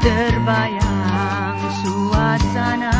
terbayang suasana.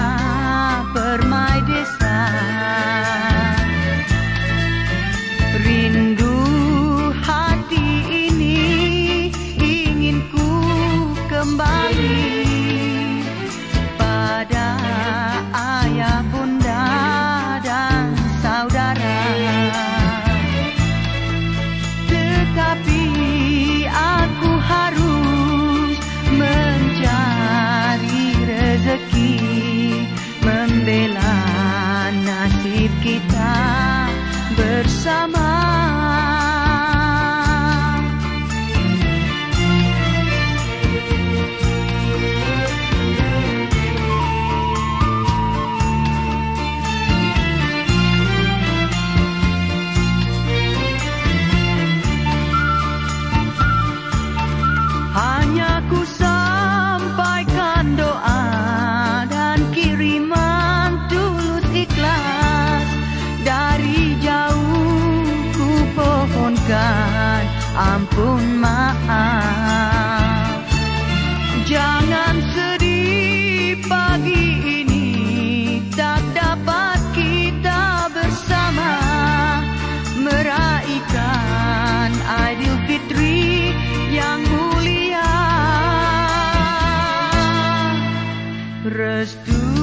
Tuhan ampun maaf. Jangan sedih pagi ini. Tak dapat kita bersama Meraihkan ideal fitri yang mulia. Restu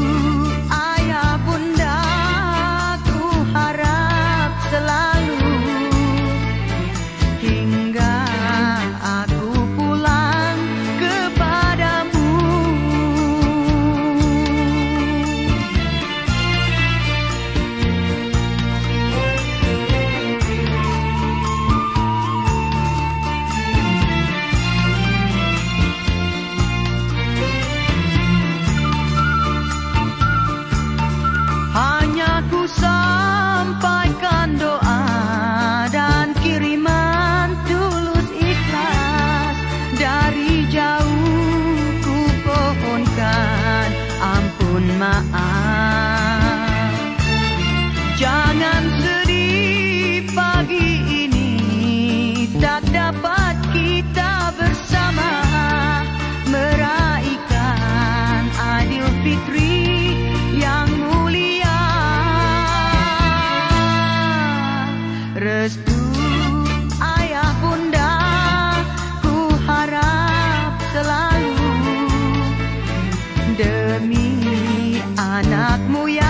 anak mo yan.